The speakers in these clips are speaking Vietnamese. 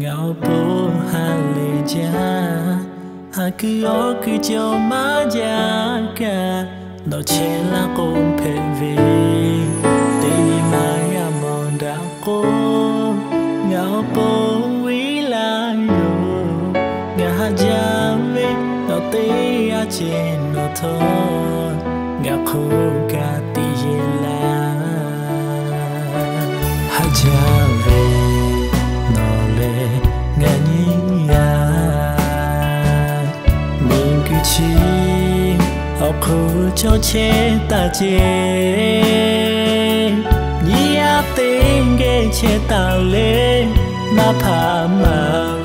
chế con ngạo bố hà lệ cha, hà cứ ó cứ cho má cha cả đó chỉ là con phê về tình à, mà ya mòn đã cô ngạo bố quý la yo ngà cha về đó tê à trên nó thôi ngạo khô cả tì là hajawe nole nganyia minguchi aku cho che ta che nia à, tenge che ta le na mà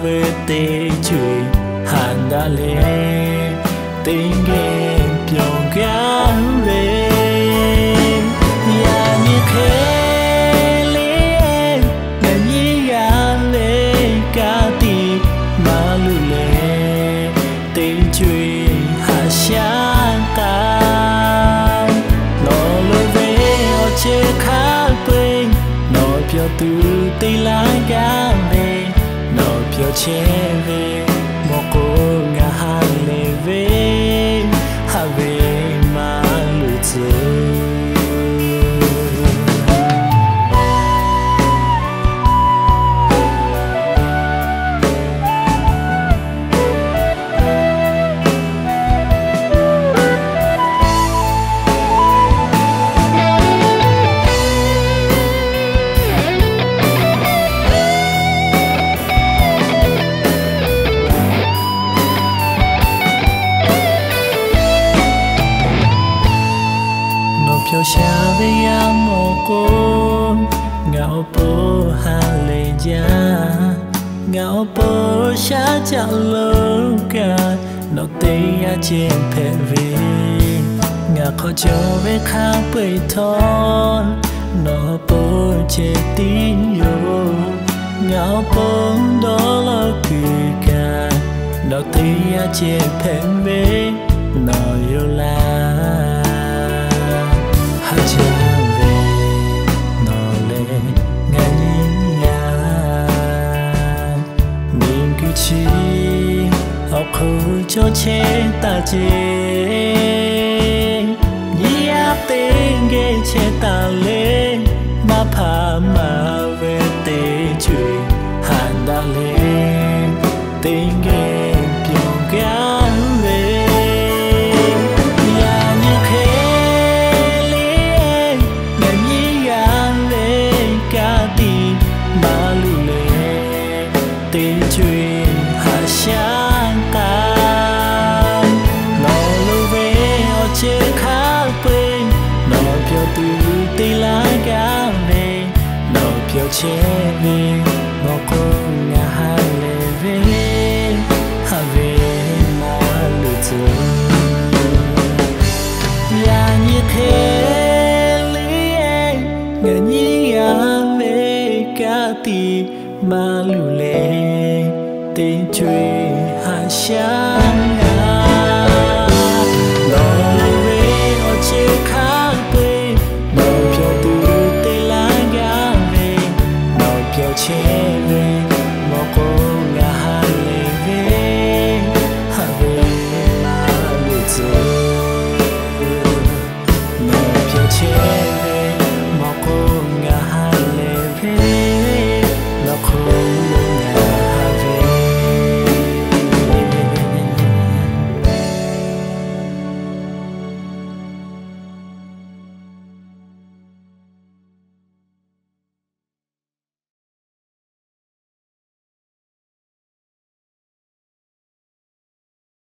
về ve te chui đã le tenge pyong 千里。cho xabeya moko ngao po haleya ngao po sha cha loka no te ya chen pe vi nga kho cho ve kha pe thon no po che tin yo ngao po do lo ki ka no te ya chen pe ve no yo la chi học khu cho chế ta chế nhí áp tên ghê ta lê mà phá mà về tế chuyện hàn đã lê tên che vi mo ko nga ha le ve ma lu tu ya ni khe li nga ni ya ve ka ti ma lu le tin chui ha sha 一切。